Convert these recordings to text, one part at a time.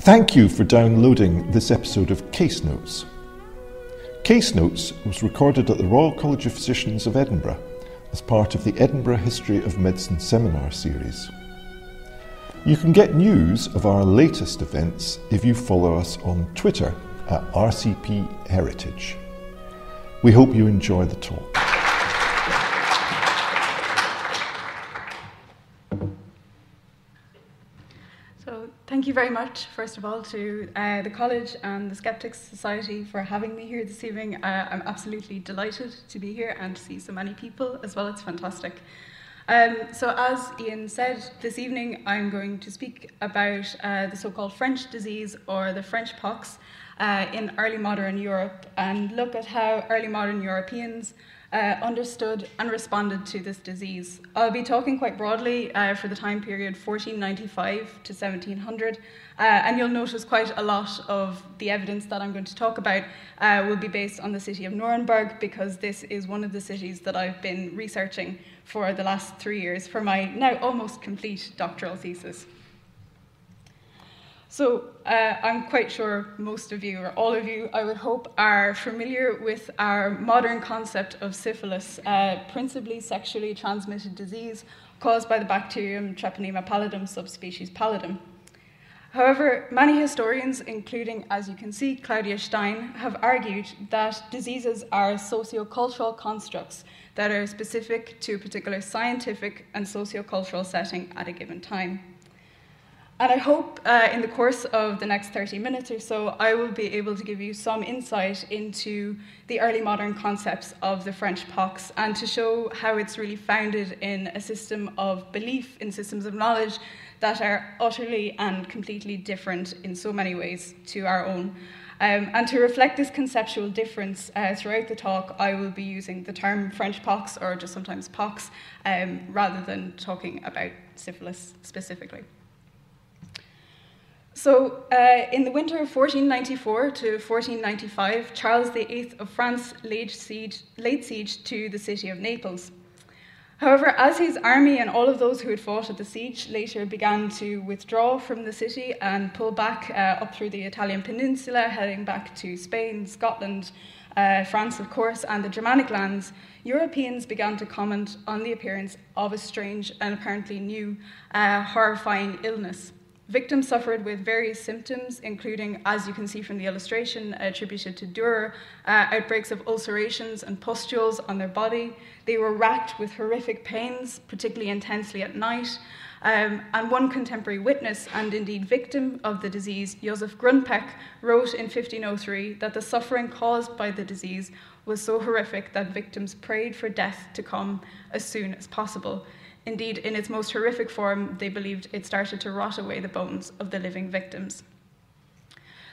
Thank you for downloading this episode of Case Notes. Case Notes was recorded at the Royal College of Physicians of Edinburgh as part of the Edinburgh History of Medicine seminar series. You can get news of our latest events if you follow us on Twitter at RCPE Heritage. We hope you enjoy the talk. Very much, first of all, to uh, the college and the Skeptics Society for having me here this evening. Uh, I'm absolutely delighted to be here and to see so many people as well. It's fantastic. Um, so, as Ian said, this evening I'm going to speak about uh, the so called French disease or the French pox uh, in early modern Europe and look at how early modern Europeans uh, understood and responded to this disease. I'll be talking quite broadly uh, for the time period 1495 to 1700, uh, and you'll notice quite a lot of the evidence that I'm going to talk about uh, will be based on the city of Nuremberg because this is one of the cities that I've been researching for the last three years for my now almost complete doctoral thesis. So uh, I'm quite sure most of you, or all of you, I would hope, are familiar with our modern concept of syphilis, uh, principally sexually transmitted disease caused by the bacterium Treponema pallidum, subspecies pallidum. However, many historians, including, as you can see, Claudia Stein, have argued that diseases are sociocultural constructs that are specific to a particular scientific and sociocultural setting at a given time. And I hope uh, in the course of the next 30 minutes or so, I will be able to give you some insight into the early modern concepts of the French pox and to show how it's really founded in a system of belief, in systems of knowledge that are utterly and completely different in so many ways to our own. Um, and to reflect this conceptual difference uh, throughout the talk, I will be using the term French pox or just sometimes pox um, rather than talking about syphilis specifically. So, uh, in the winter of 1494 to 1495, Charles VIII of France laid siege, laid siege to the city of Naples. However, as his army and all of those who had fought at the siege later began to withdraw from the city and pull back uh, up through the Italian peninsula, heading back to Spain, Scotland, uh, France, of course, and the Germanic lands, Europeans began to comment on the appearance of a strange and apparently new, uh, horrifying illness. Victims suffered with various symptoms, including, as you can see from the illustration attributed to Dürer, uh, outbreaks of ulcerations and pustules on their body. They were racked with horrific pains, particularly intensely at night. Um, and one contemporary witness and indeed victim of the disease, Joseph Grunpeck, wrote in 1503 that the suffering caused by the disease was so horrific that victims prayed for death to come as soon as possible. Indeed, in its most horrific form, they believed it started to rot away the bones of the living victims.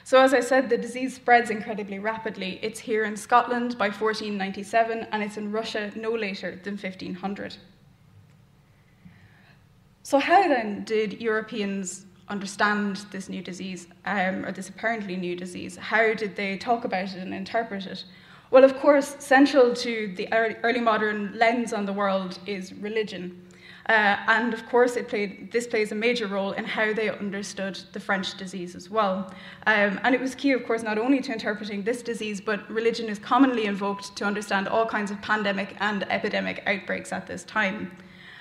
So, as I said, the disease spreads incredibly rapidly. It's here in Scotland by 1497, and it's in Russia no later than 1500. So, how then did Europeans understand this new disease, um, or this apparently new disease? How did they talk about it and interpret it? Well, of course, central to the early modern lens on the world is religion. Uh, and of course, it played, this plays a major role in how they understood the French disease as well. Um, and it was key, of course, not only to interpreting this disease, but religion is commonly invoked to understand all kinds of pandemic and epidemic outbreaks at this time.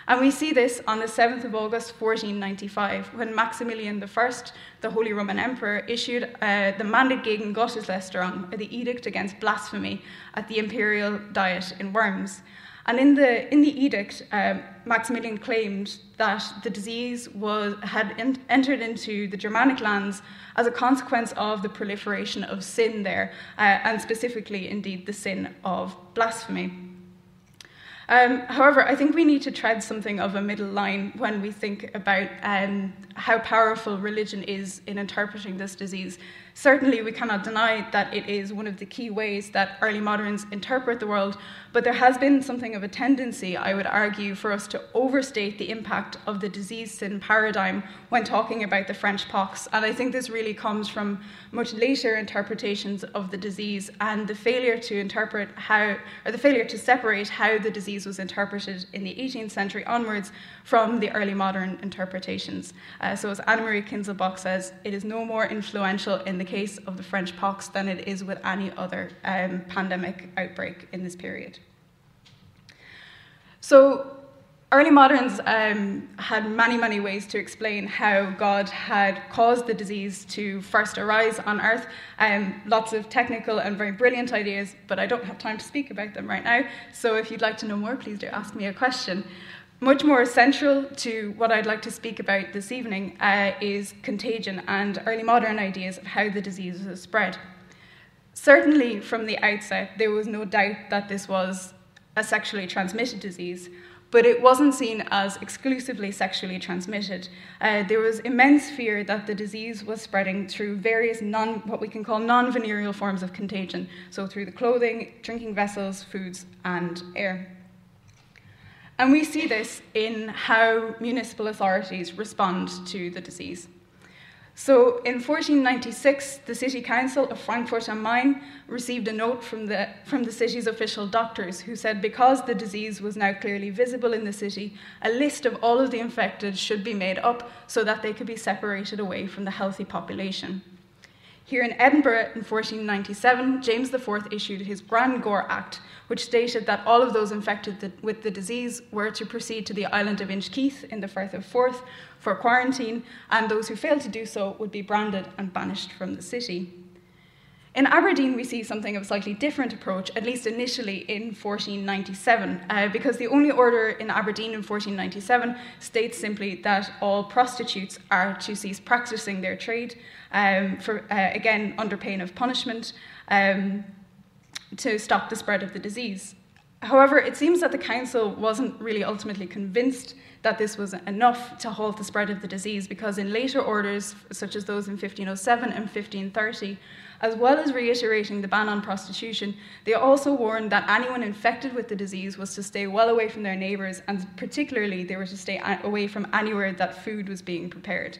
And we see this on the 7th of August 1495, when Maximilian I, the Holy Roman Emperor, issued uh, the Mandate gegen Gotteslästerung, the Edict Against Blasphemy, at the Imperial Diet in Worms. And in the, in the edict, um, Maximilian claimed that the disease was, had in, entered into the Germanic lands as a consequence of the proliferation of sin there, uh, and specifically, indeed, the sin of blasphemy. Um, however, I think we need to tread something of a middle line when we think about um, how powerful religion is in interpreting this disease. Certainly, we cannot deny that it is one of the key ways that early moderns interpret the world, but there has been something of a tendency, I would argue, for us to overstate the impact of the disease sin paradigm when talking about the French pox. And I think this really comes from much later interpretations of the disease and the failure to interpret how, or the failure to separate how the disease disease was interpreted in the 18th century onwards from the early modern interpretations. Uh, so, as Annemarie Kinzelbach says, it is no more influential in the case of the French pox than it is with any other um, pandemic outbreak in this period. So, Early moderns um, had many, many ways to explain how God had caused the disease to first arise on earth. Um, lots of technical and very brilliant ideas, but I don't have time to speak about them right now. So if you'd like to know more, please do ask me a question. Much more central to what I'd like to speak about this evening uh, is contagion and early modern ideas of how the disease was spread. Certainly, from the outset, there was no doubt that this was a sexually transmitted disease but it wasn't seen as exclusively sexually transmitted. Uh, there was immense fear that the disease was spreading through various non, what we can call non-venereal forms of contagion, so through the clothing, drinking vessels, foods, and air. And we see this in how municipal authorities respond to the disease. So in 1496, the City Council of Frankfurt am Main received a note from the, from the city's official doctors who said because the disease was now clearly visible in the city, a list of all of the infected should be made up so that they could be separated away from the healthy population. Here in Edinburgh in 1497, James IV issued his Grandgore Act, which stated that all of those infected with the disease were to proceed to the island of Inchkeith in the Firth of Forth for quarantine, and those who failed to do so would be branded and banished from the city. In Aberdeen, we see something of a slightly different approach, at least initially in 1497, uh, because the only order in Aberdeen in 1497 states simply that all prostitutes are to cease practicing their trade, um, for, uh, again, under pain of punishment, um, to stop the spread of the disease. However, it seems that the council wasn't really ultimately convinced that this was enough to halt the spread of the disease because in later orders, such as those in 1507 and 1530, as well as reiterating the ban on prostitution, they also warned that anyone infected with the disease was to stay well away from their neighbours, and particularly they were to stay away from anywhere that food was being prepared.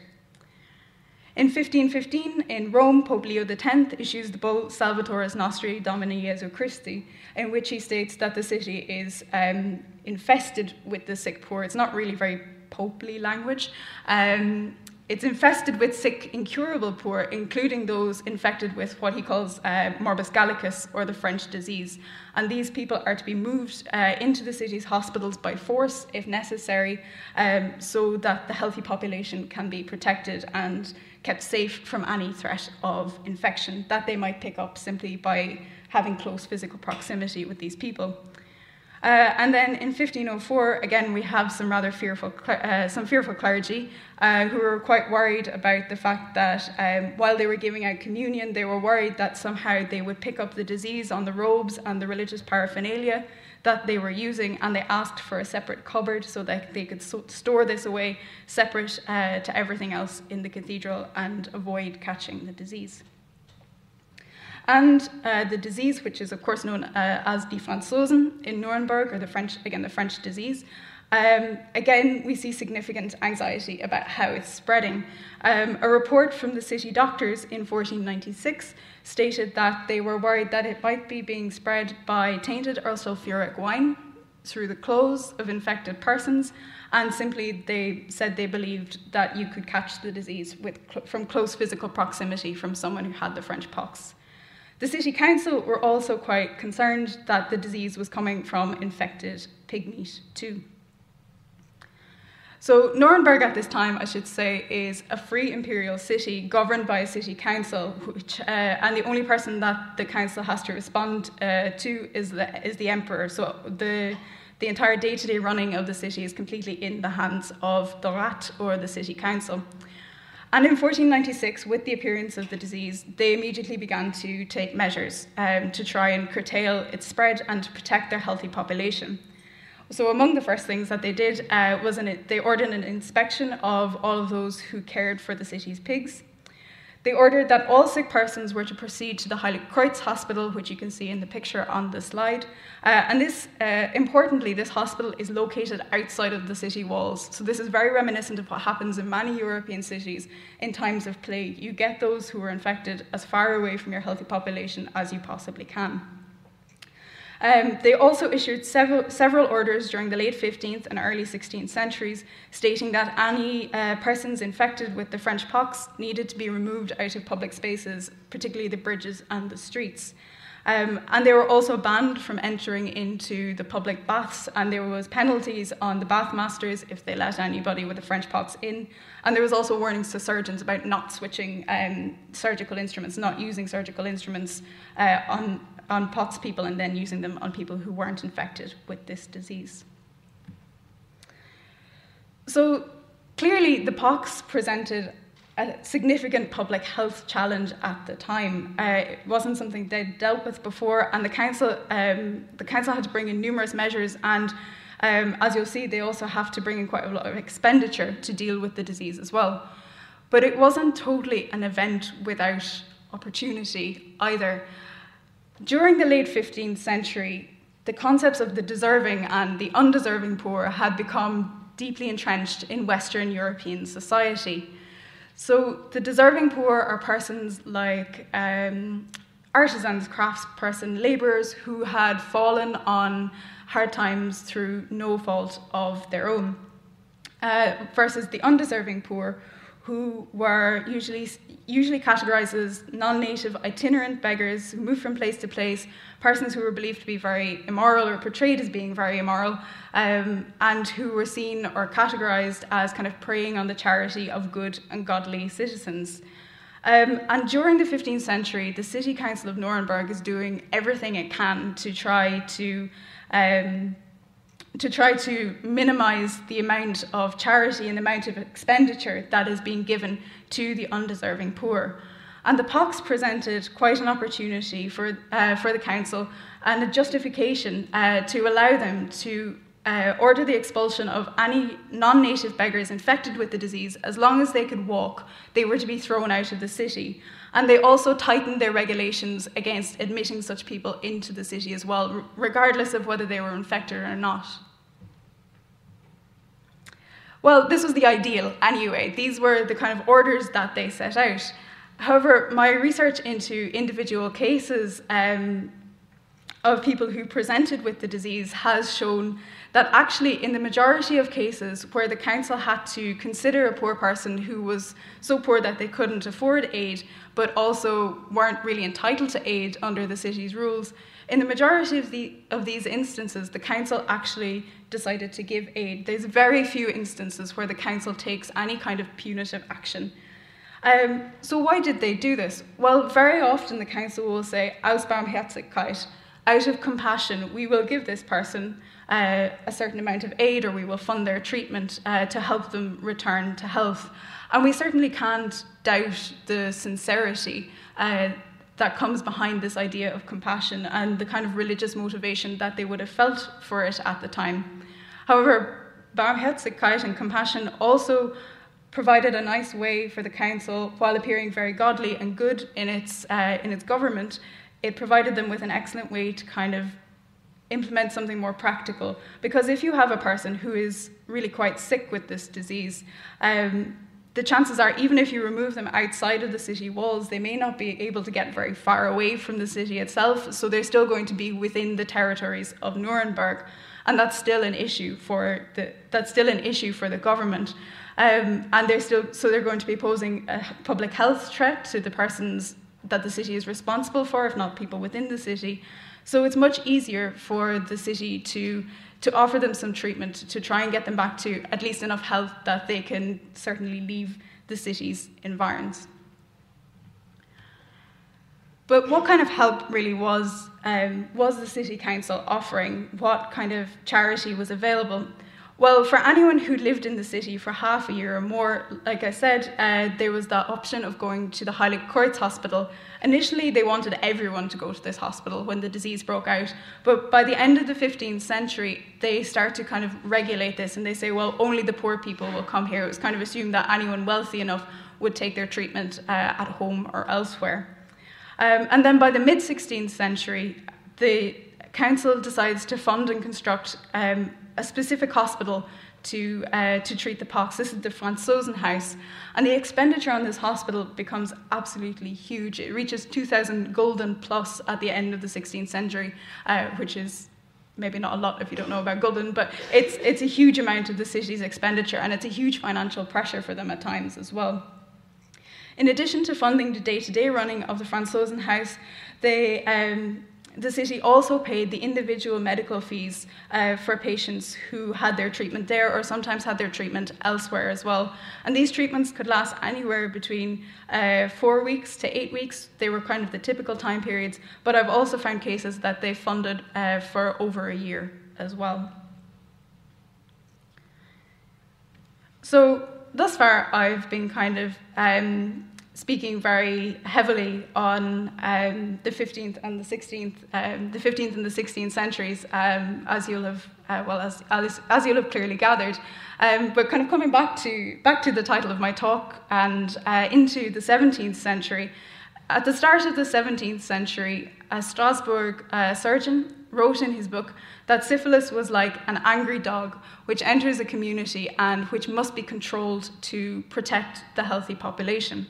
In 1515, in Rome, Pope Leo X issues the bull Salvatoris Nostri Domini Jesu Christi, in which he states that the city is um, infested with the sick poor. It's not really very popely language. Um, it's infested with sick, incurable poor, including those infected with what he calls uh, morbus gallicus, or the French disease. And these people are to be moved uh, into the city's hospitals by force, if necessary, um, so that the healthy population can be protected and kept safe from any threat of infection that they might pick up simply by having close physical proximity with these people. Uh, and then in 1504, again, we have some rather fearful, uh, some fearful clergy uh, who were quite worried about the fact that um, while they were giving out communion, they were worried that somehow they would pick up the disease on the robes and the religious paraphernalia that they were using, and they asked for a separate cupboard so that they could so- store this away separate uh, to everything else in the cathedral and avoid catching the disease and uh, the disease, which is of course known uh, as Die Franzosen in Nuremberg, or the French, again, the French disease. Um, again, we see significant anxiety about how it's spreading. Um, a report from the city doctors in 1496 stated that they were worried that it might be being spread by tainted or sulfuric wine through the clothes of infected persons, and simply they said they believed that you could catch the disease with, from close physical proximity from someone who had the French pox. The City Council were also quite concerned that the disease was coming from infected pig meat too. So, Nuremberg at this time, I should say, is a free imperial city governed by a city council, which, uh, and the only person that the council has to respond uh, to is the, is the emperor. So, the, the entire day to day running of the city is completely in the hands of the Rat or the city council. And in 1496, with the appearance of the disease, they immediately began to take measures um, to try and curtail its spread and to protect their healthy population. So, among the first things that they did uh, was an, they ordered an inspection of all of those who cared for the city's pigs. They ordered that all sick persons were to proceed to the Heiligkreuz Hospital, which you can see in the picture on the slide. Uh, and this, uh, importantly, this hospital is located outside of the city walls. So this is very reminiscent of what happens in many European cities in times of plague. You get those who are infected as far away from your healthy population as you possibly can. Um, they also issued several, several, orders during the late 15th and early 16th centuries stating that any uh, persons infected with the French pox needed to be removed out of public spaces, particularly the bridges and the streets. Um, and they were also banned from entering into the public baths, and there was penalties on the bathmasters if they let anybody with the French pox in. And there was also warnings to surgeons about not switching um, surgical instruments, not using surgical instruments uh, on, on pox people and then using them on people who weren't infected with this disease. So clearly, the pox presented a significant public health challenge at the time. Uh, it wasn't something they'd dealt with before, and the council, um, the council had to bring in numerous measures. And um, as you'll see, they also have to bring in quite a lot of expenditure to deal with the disease as well. But it wasn't totally an event without opportunity either. During the late 15th century, the concepts of the deserving and the undeserving poor had become deeply entrenched in Western European society. So the deserving poor are persons like um, artisans, craftsperson, labourers who had fallen on hard times through no fault of their own, uh, versus the undeserving poor who were usually, usually categorized as non native itinerant beggars who moved from place to place, persons who were believed to be very immoral or portrayed as being very immoral, um, and who were seen or categorized as kind of preying on the charity of good and godly citizens. Um, and during the 15th century, the City Council of Nuremberg is doing everything it can to try to um, to try to minimize the amount of charity and the amount of expenditure that is being given to the undeserving poor. And the pox presented quite an opportunity for, uh, for the council and a justification uh, to allow them to uh, order the expulsion of any non native beggars infected with the disease as long as they could walk, they were to be thrown out of the city. And they also tightened their regulations against admitting such people into the city as well, regardless of whether they were infected or not. Well, this was the ideal anyway. These were the kind of orders that they set out. However, my research into individual cases um, of people who presented with the disease has shown that actually, in the majority of cases where the council had to consider a poor person who was so poor that they couldn't afford aid, but also weren't really entitled to aid under the city's rules, in the majority of, the, of these instances, the council actually decided to give aid. There's very few instances where the council takes any kind of punitive action. Um, so why did they do this? Well, very often the council will say, aus Barmherzigkeit, out of compassion, we will give this person uh, a certain amount of aid or we will fund their treatment uh, to help them return to health. And we certainly can't doubt the sincerity uh, that comes behind this idea of compassion and the kind of religious motivation that they would have felt for it at the time. However, Barmherzigkeit and compassion also provided a nice way for the council, while appearing very godly and good in its, uh, in its government, it provided them with an excellent way to kind of implement something more practical. Because if you have a person who is really quite sick with this disease, um, the chances are, even if you remove them outside of the city walls, they may not be able to get very far away from the city itself, so they're still going to be within the territories of Nuremberg, and that's still an issue for the that's still an issue for the government, um, and they're still so they're going to be posing a public health threat to the persons that the city is responsible for, if not people within the city. So it's much easier for the city to to offer them some treatment to try and get them back to at least enough health that they can certainly leave the city's environs. But what kind of help really was, um, was the City Council offering? What kind of charity was available? Well, for anyone who lived in the city for half a year or more, like I said, uh, there was the option of going to the Heilig Kreuz Hospital. Initially, they wanted everyone to go to this hospital when the disease broke out, but by the end of the 15th century, they start to kind of regulate this and they say, well, only the poor people will come here. It was kind of assumed that anyone wealthy enough would take their treatment uh, at home or elsewhere. Um, and then by the mid 16th century, the council decides to fund and construct um, a specific hospital to, uh, to treat the pox. This is the Franzosenhaus. And the expenditure on this hospital becomes absolutely huge. It reaches 2,000 gulden plus at the end of the 16th century, uh, which is maybe not a lot if you don't know about gulden, but it's, it's a huge amount of the city's expenditure and it's a huge financial pressure for them at times as well. In addition to funding the day to day running of the Franzosenhaus, they um, the city also paid the individual medical fees uh, for patients who had their treatment there or sometimes had their treatment elsewhere as well. And these treatments could last anywhere between uh, four weeks to eight weeks. They were kind of the typical time periods, but I've also found cases that they funded uh, for over a year as well. So, thus far, I've been kind of um, speaking very heavily on um, the 15th and the 16th, um, the 15th and the 16th centuries, um, as you'll have, uh, well, as, as, as, you'll have clearly gathered. Um, but kind of coming back to, back to the title of my talk and uh, into the 17th century, at the start of the 17th century, a Strasbourg uh, surgeon wrote in his book that syphilis was like an angry dog which enters a community and which must be controlled to protect the healthy population.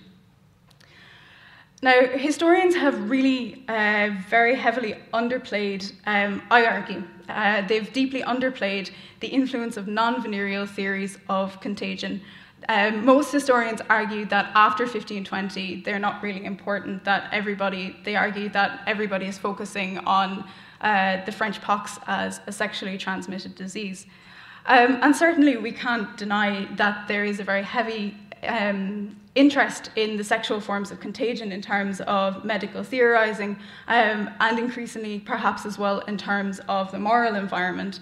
Now, historians have really uh, very heavily underplayed, um, I argue, uh, they've deeply underplayed the influence of non venereal theories of contagion. Um, most historians argue that after 1520, they're not really important, that everybody, they argue that everybody is focusing on uh, the French pox as a sexually transmitted disease. Um, and certainly, we can't deny that there is a very heavy um, interest in the sexual forms of contagion in terms of medical theorizing, um, and increasingly, perhaps as well, in terms of the moral environment.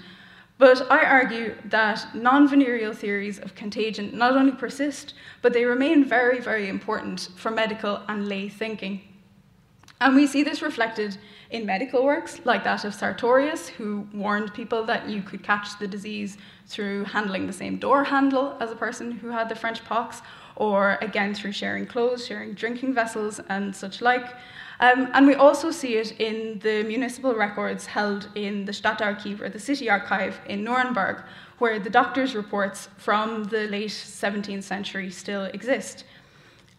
But I argue that non venereal theories of contagion not only persist, but they remain very, very important for medical and lay thinking. And we see this reflected in medical works like that of Sartorius, who warned people that you could catch the disease through handling the same door handle as a person who had the French pox, or again through sharing clothes, sharing drinking vessels, and such like. Um, and we also see it in the municipal records held in the Stadtarchiv, or the city archive in Nuremberg, where the doctor's reports from the late 17th century still exist.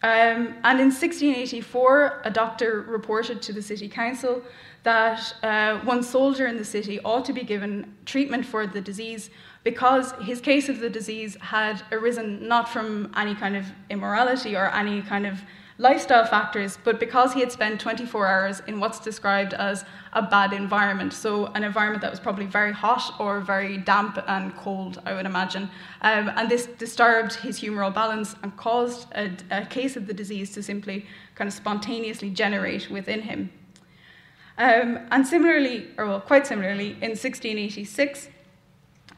Um, and in 1684, a doctor reported to the city council that uh, one soldier in the city ought to be given treatment for the disease because his case of the disease had arisen not from any kind of immorality or any kind of lifestyle factors, but because he had spent 24 hours in what's described as a bad environment. So, an environment that was probably very hot or very damp and cold, I would imagine. Um, and this disturbed his humoral balance and caused a, a case of the disease to simply kind of spontaneously generate within him. Um, and similarly, or well, quite similarly, in 1686,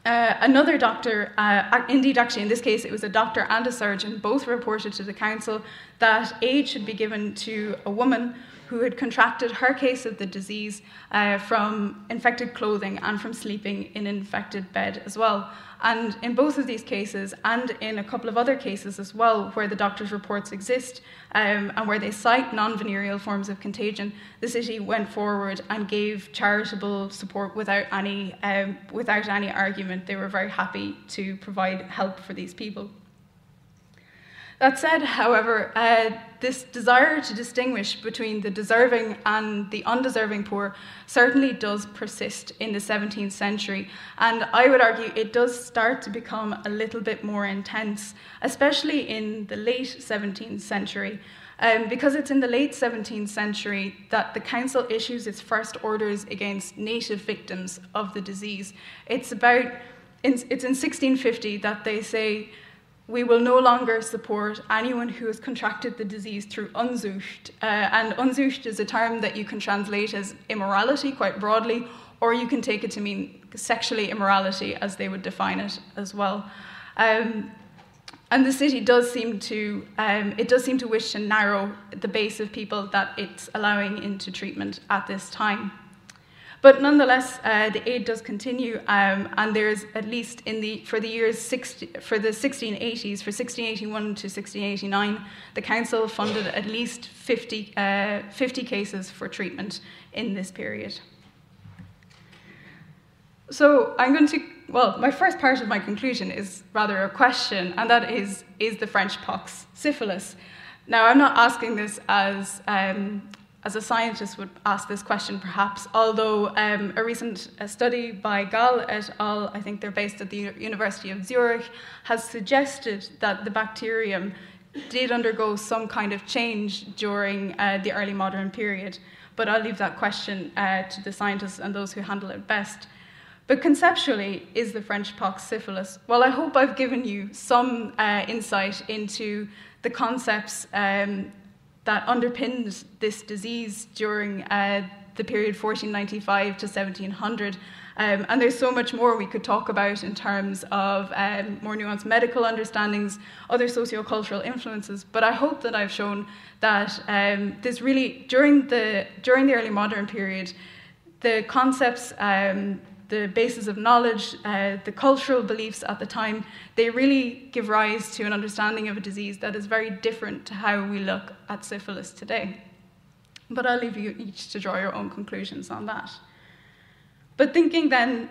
uh, another doctor, uh, indeed, actually, in this case, it was a doctor and a surgeon, both reported to the council that aid should be given to a woman who had contracted her case of the disease uh, from infected clothing and from sleeping in infected bed as well. And in both of these cases, and in a couple of other cases as well, where the doctor's reports exist um, and where they cite non venereal forms of contagion, the city went forward and gave charitable support without any, um, without any argument. They were very happy to provide help for these people. That said, however, uh, this desire to distinguish between the deserving and the undeserving poor certainly does persist in the 17th century. And I would argue it does start to become a little bit more intense, especially in the late 17th century. Um, because it's in the late 17th century that the council issues its first orders against native victims of the disease. It's about, it's in 1650 that they say we will no longer support anyone who has contracted the disease through unzucht. Uh, and unzucht is a term that you can translate as immorality quite broadly, or you can take it to mean sexually immorality as they would define it as well. Um, and the city does seem to um, it does seem to wish to narrow the base of people that it's allowing into treatment at this time. But nonetheless, uh, the aid does continue, um, and there's at least in the for the years 60, for the 1680s, for 1681 to 1689, the council funded at least 50, uh, 50 cases for treatment in this period. So I'm going to, well, my first part of my conclusion is rather a question, and that is is the French pox syphilis? Now, I'm not asking this as um, as a scientist would ask this question, perhaps, although um, a recent uh, study by Gall et al., I think they're based at the University of Zurich, has suggested that the bacterium did undergo some kind of change during uh, the early modern period. But I'll leave that question uh, to the scientists and those who handle it best. But conceptually, is the French pox syphilis? Well, I hope I've given you some uh, insight into the concepts um, that underpinned this disease during uh, the period 1495 to 1700. Um, and there's so much more we could talk about in terms of um, more nuanced medical understandings, other sociocultural influences. But I hope that I've shown that um, this really, during the, during the early modern period, the concepts um, the basis of knowledge, uh, the cultural beliefs at the time, they really give rise to an understanding of a disease that is very different to how we look at syphilis today. But I'll leave you each to draw your own conclusions on that. But thinking then,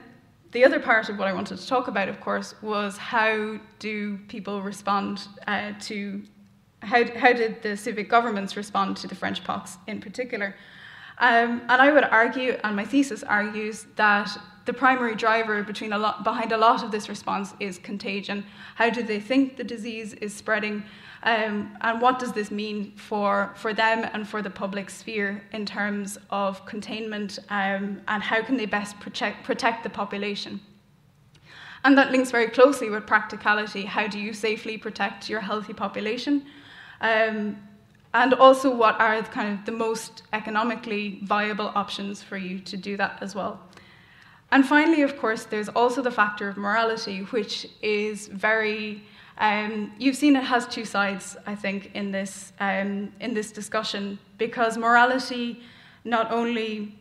the other part of what I wanted to talk about, of course, was how do people respond uh, to, how, how did the civic governments respond to the French pox in particular? Um, and I would argue, and my thesis argues, that the primary driver between a lot, behind a lot of this response is contagion. How do they think the disease is spreading? Um, and what does this mean for, for them and for the public sphere in terms of containment um, and how can they best protect, protect the population? And that links very closely with practicality. How do you safely protect your healthy population? Um, and also, what are the kind of the most economically viable options for you to do that as well? And finally, of course, there's also the factor of morality, which is very. Um, you've seen it has two sides, I think, in this um, in this discussion, because morality not only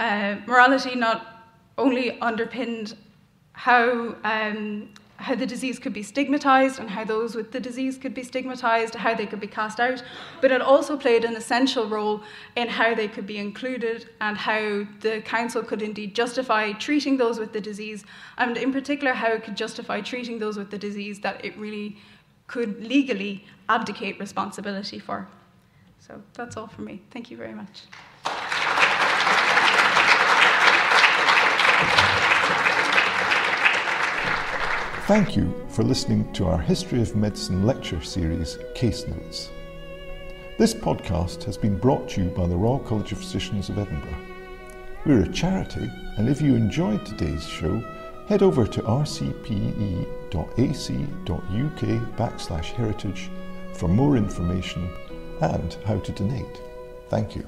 uh, morality not only underpinned how um, how the disease could be stigmatized and how those with the disease could be stigmatized, how they could be cast out, but it also played an essential role in how they could be included and how the council could indeed justify treating those with the disease, and in particular, how it could justify treating those with the disease that it really could legally abdicate responsibility for. So that's all from me. Thank you very much. Thank you for listening to our History of Medicine lecture series, Case Notes. This podcast has been brought to you by the Royal College of Physicians of Edinburgh. We're a charity, and if you enjoyed today's show, head over to rcpe.ac.uk backslash heritage for more information and how to donate. Thank you.